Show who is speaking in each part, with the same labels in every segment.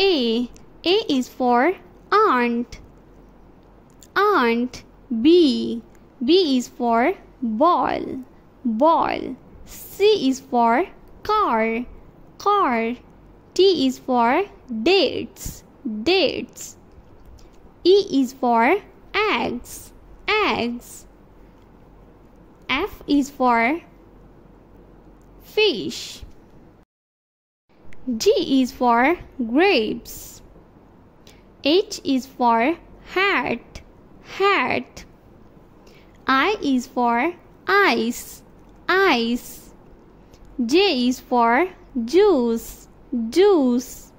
Speaker 1: A. A is for ant. Ant. B. B is for ball. Ball. C is for car. Car. T is for dates. Dates. E is for eggs. Eggs. F is for fish. G is for grapes. H is for hat. Hat. I is for ice. Ice. J is for juice. Juice.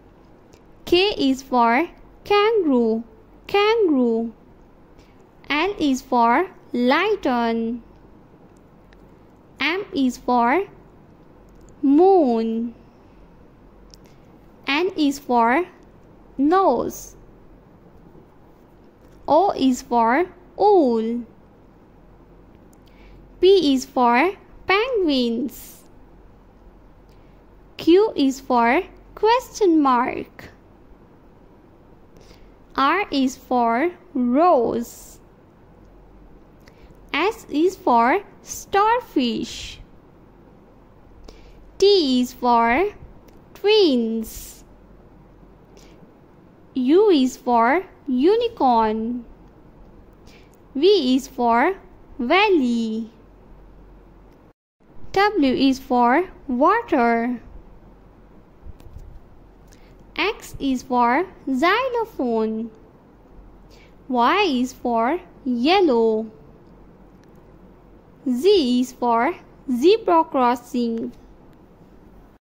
Speaker 1: K is for kangaroo. Kangaroo. L is for lighten. M is for moon. N is for nose. O is for owl. P is for penguins. Q is for question mark. R is for rose. S is for starfish. T is for twins. U is for unicorn. V is for valley. W is for water. X is for xylophone. Y is for yellow. Z is for zebra crossing.